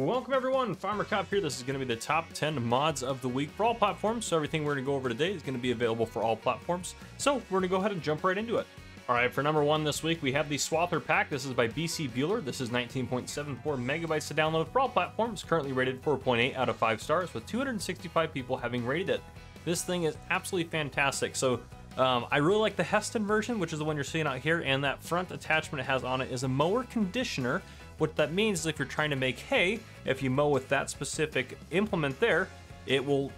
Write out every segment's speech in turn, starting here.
Welcome everyone, Farmer Cop here. This is going to be the top 10 mods of the week for all platforms. So everything we're going to go over today is going to be available for all platforms. So we're going to go ahead and jump right into it. All right, for number one this week, we have the Swather Pack. This is by BC Bueller. This is 19.74 megabytes to download for all platforms, currently rated 4.8 out of 5 stars, with 265 people having rated it. This thing is absolutely fantastic. So um, I really like the Hesston version, which is the one you're seeing out here, and that front attachment it has on it is a mower conditioner what that means is if you're trying to make hay, if you mow with that specific implement there, it will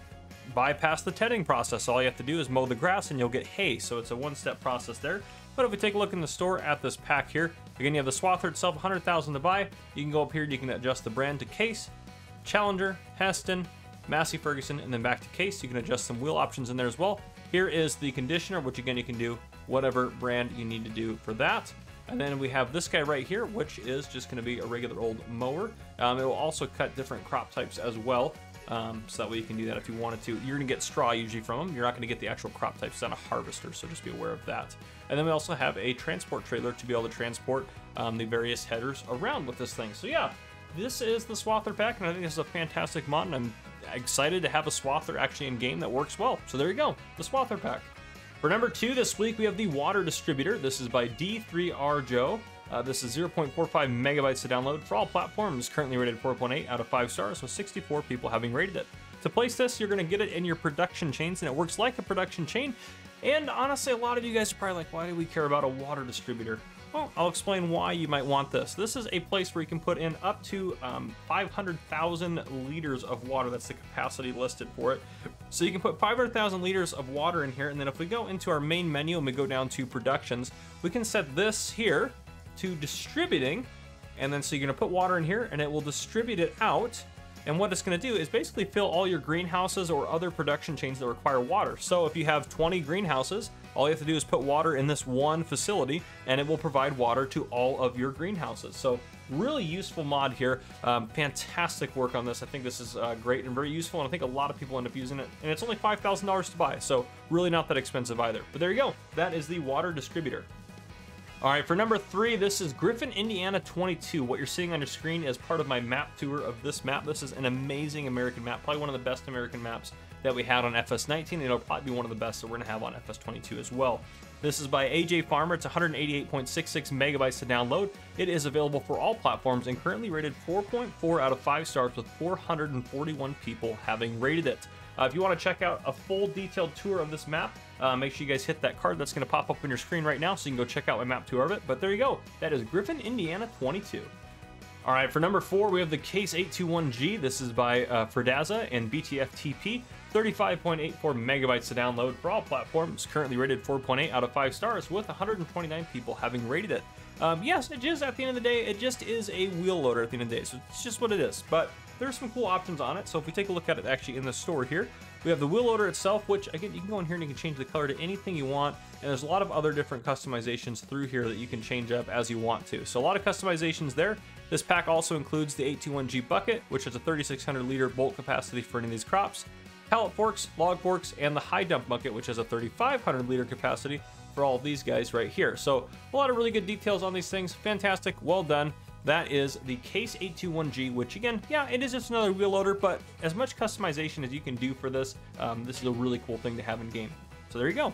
bypass the tedding process. All you have to do is mow the grass and you'll get hay. So it's a one-step process there. But if we take a look in the store at this pack here, again, you have the Swather itself, 100,000 to buy. You can go up here, you can adjust the brand to Case, Challenger, Hesston, Massey Ferguson, and then back to Case. You can adjust some wheel options in there as well. Here is the conditioner, which again, you can do whatever brand you need to do for that. And then we have this guy right here, which is just going to be a regular old mower. Um, it will also cut different crop types as well. Um, so that way you can do that if you wanted to. You're going to get straw usually from them. You're not going to get the actual crop types. Not a harvester, so just be aware of that. And then we also have a transport trailer to be able to transport um, the various headers around with this thing. So yeah, this is the Swather pack, and I think this is a fantastic mod, and I'm excited to have a Swather actually in game that works well. So there you go, the Swather pack. For number two this week, we have the Water Distributor. This is by D3R Joe. Uh, this is 0.45 megabytes to download for all platforms, currently rated 4.8 out of 5 stars, with 64 people having rated it. To place this, you're going to get it in your production chains, and it works like a production chain. And honestly, a lot of you guys are probably like, why do we care about a water distributor? Well, I'll explain why you might want this. This is a place where you can put in up to um, 500,000 liters of water. That's the capacity listed for it. So you can put 500,000 liters of water in here, and then if we go into our main menu and we go down to productions, we can set this here to distributing, and then so you're gonna put water in here, and it will distribute it out and what it's to do is basically fill all your greenhouses or other production chains that require water. So if you have 20 greenhouses, all you have to do is put water in this one facility and it will provide water to all of your greenhouses. So really useful mod here. Um, fantastic work on this. I think this is uh, great and very useful and I think a lot of people end up using it. And it's only $5,000 to buy, so really not that expensive either. But there you go. That is the water distributor. All right, for number three, this is Griffin, Indiana 22. What you're seeing on your screen is part of my map tour of this map. This is an amazing American map, probably one of the best American maps that we had on FS19. It'll probably be one of the best that we're gonna have on FS22 as well. This is by AJ Farmer. It's 188.66 megabytes to download. It is available for all platforms and currently rated 4.4 out of 5 stars with 441 people having rated it. Uh, if you want to check out a full detailed tour of this map, uh, make sure you guys hit that card that's going to pop up on your screen right now so you can go check out my map tour of it. But there you go. That is Griffin, Indiana 22. All right, for number four, we have the Case 821G. This is by uh, Ferdaza and BTFTP. 35.84 megabytes to download for all platforms. Currently rated 4.8 out of 5 stars, with 129 people having rated it. Um, yes, it is at the end of the day, it just is a wheel loader at the end of the day, so it's just what it is. But there's some cool options on it. So if we take a look at it actually in the store here, we have the wheel loader itself, which again, you can go in here and you can change the color to anything you want. And there's a lot of other different customizations through here that you can change up as you want to. So a lot of customizations there. This pack also includes the 821G bucket, which has a 3,600 liter bolt capacity for any of these crops, pallet forks, log forks, and the high dump bucket, which has a 3,500 liter capacity for all of these guys right here. So a lot of really good details on these things. Fantastic, well done. That is the Case 821G, which again, yeah, it is just another wheel loader, but as much customization as you can do for this, um, this is a really cool thing to have in game. So there you go.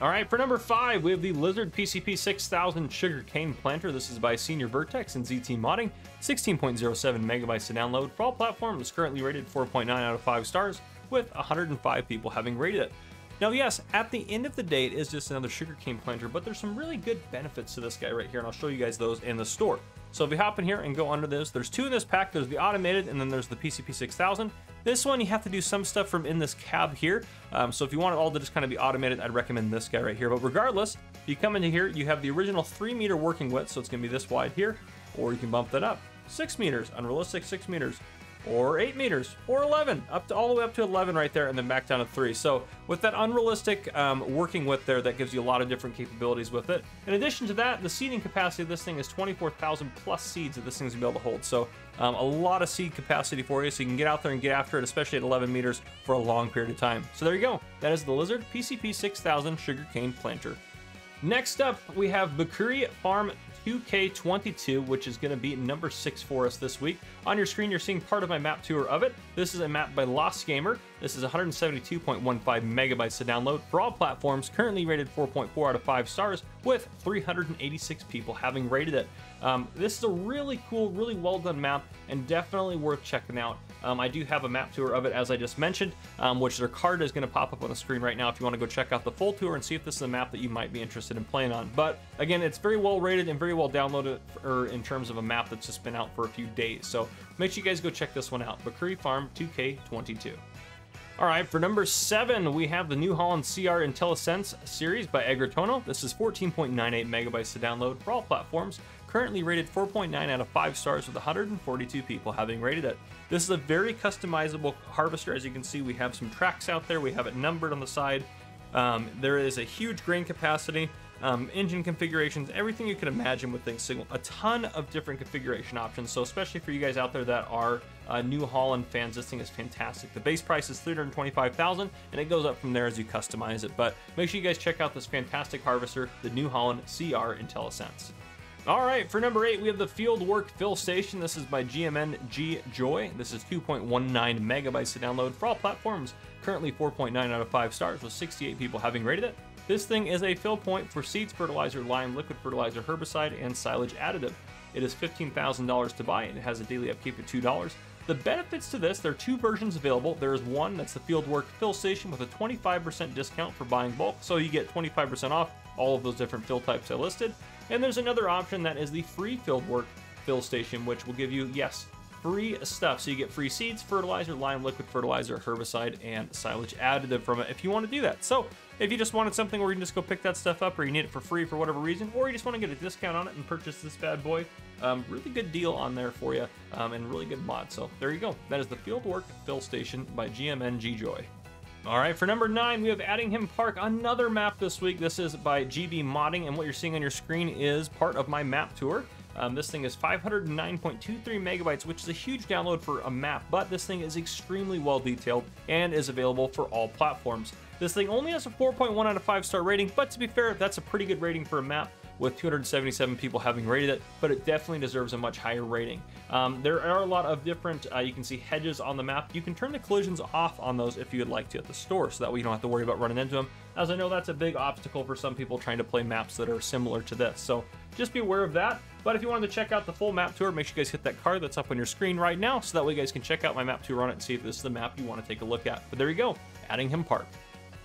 All right, for number five, we have the Lizard PCP 6000 Sugarcane Planter. This is by Senior Vertex and ZT Modding. 16.07 megabytes to download for all platforms. Currently rated 4.9 out of 5 stars, with 105 people having rated it. Now, yes, at the end of the day, it is just another sugarcane planter, but there's some really good benefits to this guy right here, and I'll show you guys those in the store. So if we hop in here and go under this, there's two in this pack. There's the automated and then there's the PCP 6000. This one, you have to do some stuff from in this cab here. Um, so if you want it all to just kind of be automated, I'd recommend this guy right here. But regardless, if you come into here, you have the original three meter working width. So it's gonna be this wide here, or you can bump that up. Six meters, unrealistic six meters or 8 meters, or 11, up to all the way up to 11 right there, and then back down to 3. So with that unrealistic um, working width there, that gives you a lot of different capabilities with it. In addition to that, the seeding capacity of this thing is 24,000 plus seeds that this thing's gonna be able to hold. So um, a lot of seed capacity for you, so you can get out there and get after it, especially at 11 meters for a long period of time. So there you go. That is the Lizard PCP 6000 Sugarcane Planter. Next up, we have Bacuri Farm 2K22, which is going to be number 6 for us this week. On your screen, you're seeing part of my map tour of it. This is a map by Lost Gamer. This is 172.15 megabytes to download for all platforms, currently rated 4.4 out of 5 stars, with 386 people having rated it. Um, this is a really cool, really well done map, and definitely worth checking out. Um, I do have a map tour of it, as I just mentioned, um, which their card is going to pop up on the screen right now if you want to go check out the full tour and see if this is a map that you might be interested in playing on. But again, it's very well rated and very well downloaded for, in terms of a map that's just been out for a few days. So make sure you guys go check this one out. Bacuri Farm 2K22. All right, for number seven, we have the New Holland CR IntelliSense series by Agritono. This is 14.98 megabytes to download for all platforms currently rated 4.9 out of 5 stars with 142 people having rated it. This is a very customizable harvester. As you can see, we have some tracks out there. We have it numbered on the side. Um, there is a huge grain capacity, um, engine configurations, everything you can imagine with things. A ton of different configuration options. So especially for you guys out there that are uh, New Holland fans, this thing is fantastic. The base price is 325000 and it goes up from there as you customize it. But make sure you guys check out this fantastic harvester, the New Holland CR IntelliSense. All right, for number eight, we have the Fieldwork Fill Station. This is by GMN G Joy. This is 2.19 megabytes to download for all platforms. Currently 4.9 out of 5 stars, with 68 people having rated it. This thing is a fill point for seeds, fertilizer, lime, liquid fertilizer, herbicide, and silage additive. It is $15,000 to buy, and it has a daily upkeep of $2. The benefits to this, there are two versions available. There is one that's the Fieldwork Fill Station with a 25% discount for buying bulk, so you get 25% off all of those different fill types I listed. And there's another option that is the free field work fill station, which will give you, yes, free stuff. So you get free seeds, fertilizer, lime, liquid fertilizer, herbicide, and silage additive from it if you want to do that. So if you just wanted something where you can just go pick that stuff up or you need it for free for whatever reason, or you just want to get a discount on it and purchase this bad boy, um, really good deal on there for you um, and really good mod. So there you go. That is the Fieldwork Fill Station by GMN Joy. All right, for number nine, we have Attingham Park, another map this week. This is by GB Modding, and what you're seeing on your screen is part of my map tour. Um, this thing is 509.23 megabytes, which is a huge download for a map, but this thing is extremely well detailed and is available for all platforms. This thing only has a 4.1 out of 5 star rating, but to be fair, that's a pretty good rating for a map with 277 people having rated it, but it definitely deserves a much higher rating. Um, there are a lot of different, uh, you can see hedges on the map. You can turn the collisions off on those if you would like to at the store, so that way you don't have to worry about running into them, as I know that's a big obstacle for some people trying to play maps that are similar to this. So just be aware of that. But if you wanted to check out the full map tour, make sure you guys hit that card that's up on your screen right now, so that way you guys can check out my map tour on it and see if this is the map you want to take a look at. But there you go, Attingham Park.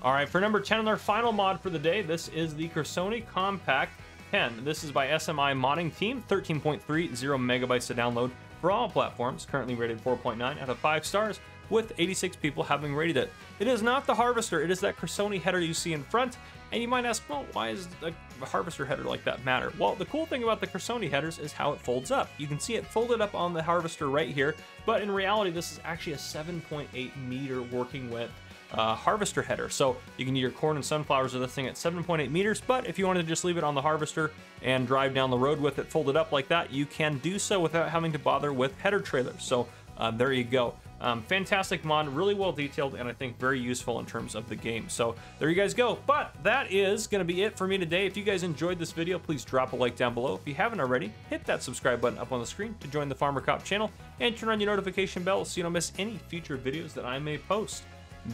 All right, for number 10 on our final mod for the day, this is the Cressoni Compact 10. This is by SMI Modding Team, 13.30 megabytes to download for all platforms, currently rated 4.9 out of 5 stars, with 86 people having rated it. It is not the Harvester, it is that Cressoni header you see in front, and you might ask, well, why is the Harvester header like that matter? Well, the cool thing about the Cressoni headers is how it folds up. You can see it folded up on the Harvester right here, but in reality, this is actually a 7.8 meter working width uh, harvester header. So you can do your corn and sunflowers with this thing at 7.8 meters, but if you wanted to just leave it on the harvester and drive down the road with it folded up like that, you can do so without having to bother with header trailers. So uh, there you go. Um, fantastic mod, really well detailed, and I think very useful in terms of the game. So there you guys go. But that is going to be it for me today. If you guys enjoyed this video, please drop a like down below. If you haven't already, hit that subscribe button up on the screen to join the Farmer Cop channel, and turn on your notification bell so you don't miss any future videos that I may post.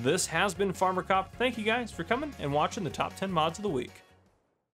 This has been Farmer Cop. Thank you guys for coming and watching the top 10 mods of the week.